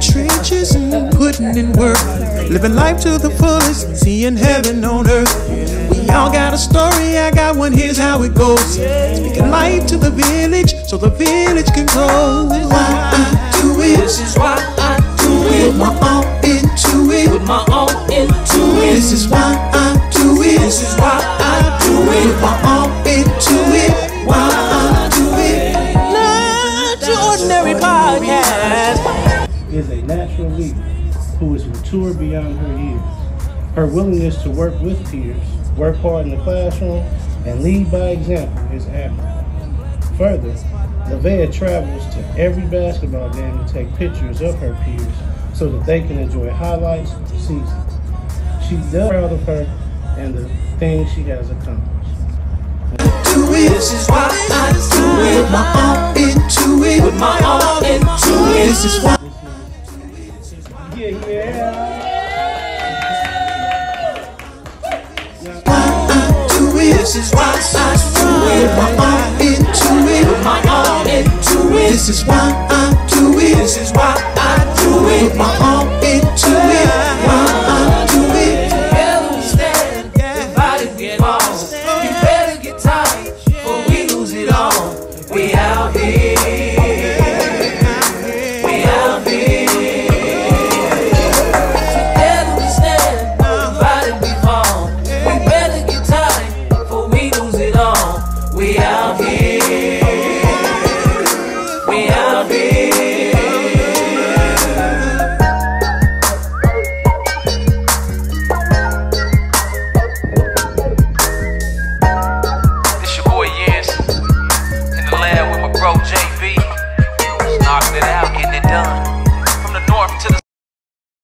putting in work, living life to the fullest, seeing heaven on earth. We all got a story, I got one, here's how it goes. Speaking life to the village, so the village can grow. Why I do it, This is why I do put it. my all into it. Put my all into it. This is why I do it. This is why I do Put it. my all is a natural leader who is mature beyond her years. Her willingness to work with peers, work hard in the classroom, and lead by example is admirable. Further, LaVeya travels to every basketball game to take pictures of her peers so that they can enjoy highlights of the season. She's proud of her and the things she has accomplished. This is why I do it. my all into it. Put my all into it. This is why. This is why I do Put my it. all into it. Put my all into it. This is why I do it. This is why